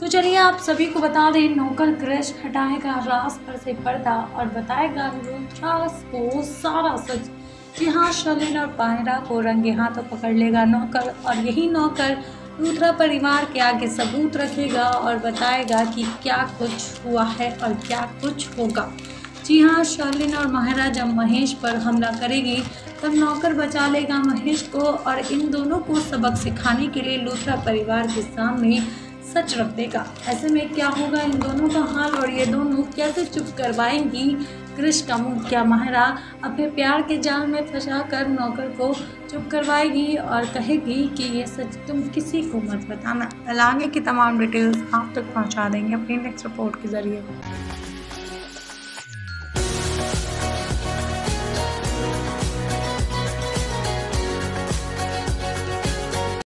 तो चलिए आप सभी को बता दें, नौकर क्रश हटाएगा, रास पर से पर्दा और बताएगा रुद्रास को सारा सच जी हाँ शलिन और पायरा को रंगे हाथों पकड़ लेगा नौकर और यही नौकर रुद्रा परिवार के आगे सबूत रखेगा और बताएगा कि क्या कुछ हुआ है और क्या कुछ होगा। जी हाँ शर्लिन और माहिरा जब महेश पर हमला करेगी, तब नौकर बचा लेगा महेश को और इन दोनों को सबक सिखाने के लिए लूथरा परिवार के सामने सच रख देगा ऐसे में क्या होगा? इन दोनों का हाल और ये दोनों कैसे चुप करवाएँगी कृष्ण का मुँह क्या महरा? अपने प्यार के जाल में फंसा कर नौकर को चुप करवाएगी और कहेगी कि ये सच तुम किसी को मत बताना। आगे की तमाम डिटेल्स आप तक पहुँचा देंगे अपनी नेक्स्ट रिपोर्ट के ज़रिए।